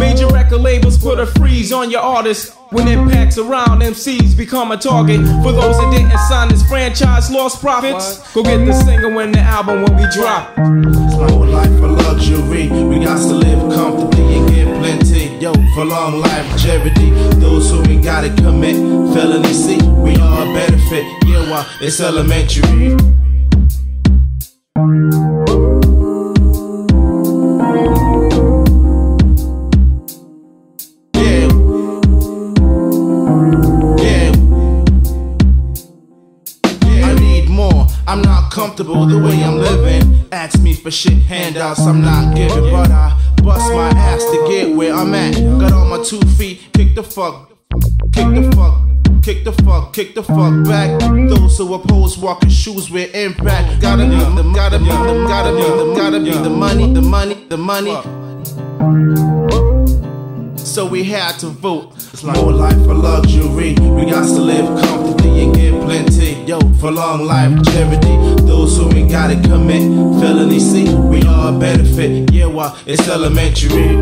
record labels put a freeze on your artists. When impacts around MCs become a target for those that didn't sign this franchise, lost profits. Go get the single when the album when we drop. It's life for luxury. We got to live comfortably and get plenty. Yo, for long life, longevity. Those who ain't gotta commit felony, see, we all benefit. Yeah, well, it's elementary. I'm not comfortable the way I'm living. Ask me for shit handouts, I'm not giving, but I bust my ass to get where I'm at. Got on my two feet, kick the fuck, kick the fuck. Kick the fuck, kick the fuck back. Those who oppose walking shoes with impact. Gotta be them, gotta be them, gotta be them, gotta be the money, the money, the money. So we had to vote. It's like more life for luxury. We got to live comfortably and get plenty. Yo, for long life, charity. Those who ain't gotta commit felony, see, we all benefit. Yeah, well, it's elementary.